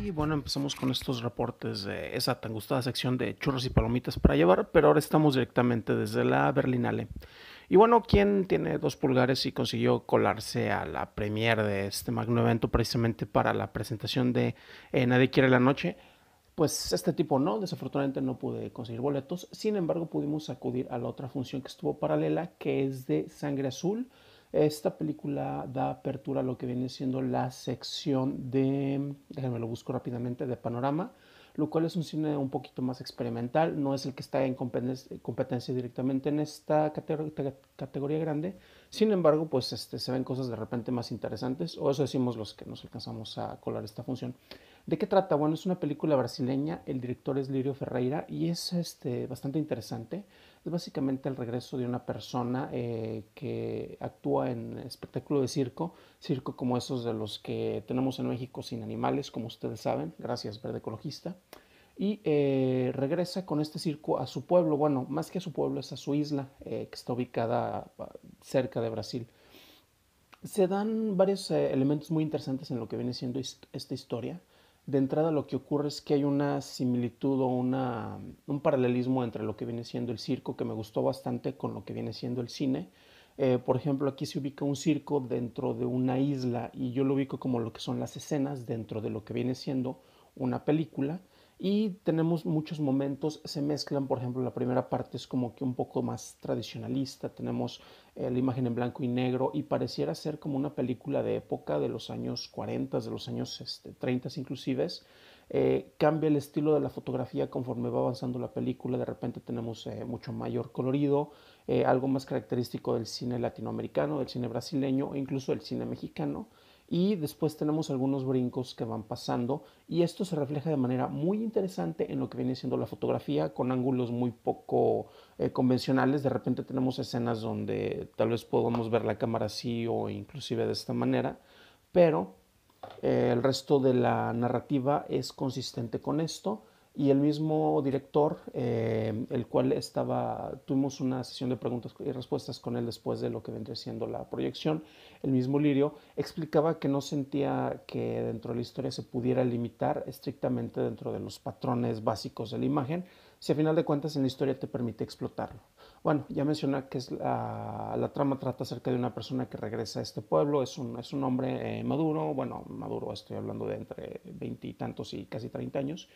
Y bueno, empezamos con estos reportes de esa tan gustada sección de churros y palomitas para llevar, pero ahora estamos directamente desde la Berlinale. Y bueno, ¿quién tiene dos pulgares y consiguió colarse a la premiere de este magno evento precisamente para la presentación de eh, Nadie quiere la noche? Pues este tipo no, desafortunadamente no pude conseguir boletos, sin embargo pudimos acudir a la otra función que estuvo paralela, que es de Sangre Azul. Esta película da apertura a lo que viene siendo la sección de, déjenme lo busco rápidamente, de Panorama, lo cual es un cine un poquito más experimental, no es el que está en competencia directamente en esta categoría grande, sin embargo, pues este, se ven cosas de repente más interesantes, o eso decimos los que nos alcanzamos a colar esta función. ¿De qué trata? Bueno, es una película brasileña, el director es Lirio Ferreira y es este, bastante interesante. Es básicamente el regreso de una persona eh, que actúa en espectáculo de circo, circo como esos de los que tenemos en México sin animales, como ustedes saben, gracias Verde Ecologista, y eh, regresa con este circo a su pueblo, bueno, más que a su pueblo es a su isla, eh, que está ubicada ah, cerca de Brasil. Se dan varios elementos muy interesantes en lo que viene siendo esta historia de entrada lo que ocurre es que hay una similitud o una, un paralelismo entre lo que viene siendo el circo, que me gustó bastante, con lo que viene siendo el cine. Eh, por ejemplo, aquí se ubica un circo dentro de una isla y yo lo ubico como lo que son las escenas dentro de lo que viene siendo una película y tenemos muchos momentos, se mezclan, por ejemplo, la primera parte es como que un poco más tradicionalista, tenemos eh, la imagen en blanco y negro y pareciera ser como una película de época de los años 40, de los años este, 30 inclusive. Eh, cambia el estilo de la fotografía conforme va avanzando la película, de repente tenemos eh, mucho mayor colorido, algo más característico del cine latinoamericano, del cine brasileño e incluso del cine mexicano y después tenemos algunos brincos que van pasando y esto se refleja de manera muy interesante en lo que viene siendo la fotografía con ángulos muy poco eh, convencionales. De repente tenemos escenas donde tal vez podamos ver la cámara así o inclusive de esta manera, pero eh, el resto de la narrativa es consistente con esto y el mismo director, eh, el cual estaba, tuvimos una sesión de preguntas y respuestas con él después de lo que vendría siendo la proyección, el mismo Lirio explicaba que no sentía que dentro de la historia se pudiera limitar estrictamente dentro de los patrones básicos de la imagen, si a final de cuentas en la historia te permite explotarlo. Bueno, ya mencioné que es la, trama trata acerca de una persona que regresa a este pueblo, es un, es un hombre eh, maduro, bueno, maduro estoy hablando de entre veintitantos y, y casi treinta años,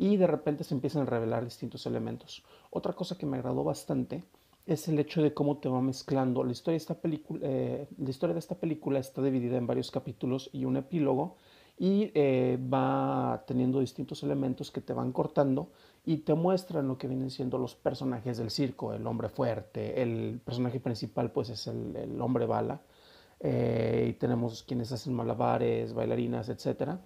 y de repente se empiezan a revelar distintos elementos. Otra cosa que me agradó bastante es el hecho de cómo te va mezclando. La historia de esta película, eh, la historia de esta película está dividida en varios capítulos y un epílogo y eh, va teniendo distintos elementos que te van cortando y te muestran lo que vienen siendo los personajes del circo, el hombre fuerte, el personaje principal pues es el, hombre bala eh, y tenemos quienes hacen malabares, bailarinas, etcétera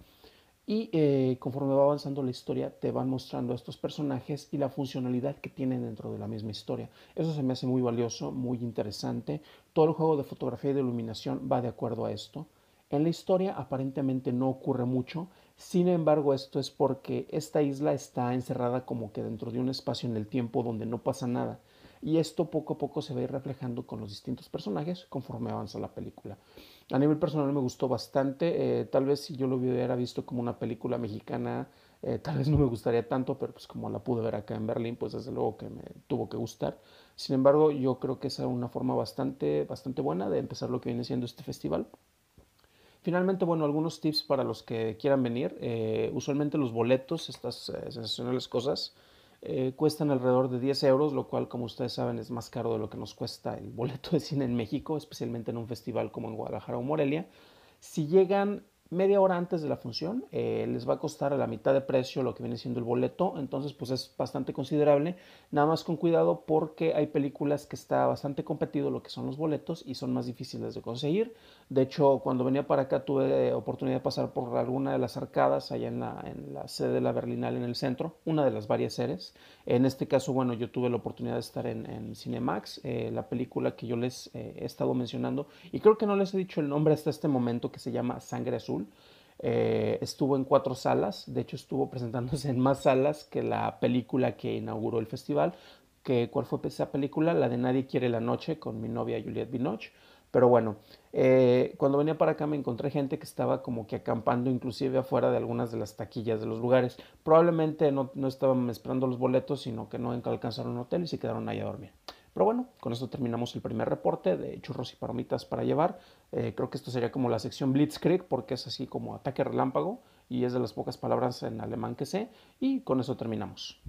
y eh, conforme va avanzando la historia, te van mostrando estos personajes y la funcionalidad que tienen dentro de la misma historia. Eso se me hace muy valioso, muy interesante. Todo el juego de fotografía y de iluminación va de acuerdo a esto. En la historia aparentemente no ocurre mucho, sin embargo esto es porque esta isla está encerrada como que dentro de un espacio en el tiempo donde no pasa nada. Y esto poco a poco se va a ir reflejando con los distintos personajes conforme avanza la película. A nivel personal me gustó bastante. Eh, tal vez si yo lo hubiera visto como una película mexicana, eh, tal vez no me gustaría tanto, pero pues como la pude ver acá en Berlín, pues desde luego que me tuvo que gustar. Sin embargo, yo creo que es una forma bastante, bastante buena de empezar lo que viene siendo este festival. Finalmente, bueno, algunos tips para los que quieran venir. Eh, usualmente los boletos, estas sensacionales cosas, eh, cuestan alrededor de 10 euros, lo cual, como ustedes saben, es más caro de lo que nos cuesta el boleto de cine en México, especialmente en un festival como en Guadalajara o Morelia. Si llegan media hora antes de la función eh, les va a costar a la mitad de precio lo que viene siendo el boleto, entonces pues es bastante considerable, nada más con cuidado porque hay películas que está bastante competido lo que son los boletos y son más difíciles de conseguir. De hecho, cuando venía para acá tuve oportunidad de pasar por alguna de las arcadas allá en la, en la sede de la Berlinal en el centro, una de las varias series. En este caso, bueno, yo tuve la oportunidad de estar en, en Cinemax, eh, la película que yo les eh, he estado mencionando y creo que no les he dicho el nombre hasta este momento que se llama Sangre Azul Eh, estuvo en cuatro salas, de hecho estuvo presentándose en más salas que la película que inauguró el festival. Que, ¿Cuál fue esa película? La de Nadie quiere la noche con mi novia Juliette Binoche. Pero bueno, eh, cuando venía para acá me encontré gente que estaba como que acampando inclusive afuera de algunas de las taquillas de los lugares. Probablemente no, no estaban esperando los boletos, sino que no alcanzaron un hotel y se quedaron ahí a dormir. Pero bueno, con esto terminamos el primer reporte de churros y palomitas para llevar. Eh, creo que esto sería como la sección Blitzkrieg porque es así como ataque relámpago y es de las pocas palabras en alemán que sé. Y con eso terminamos.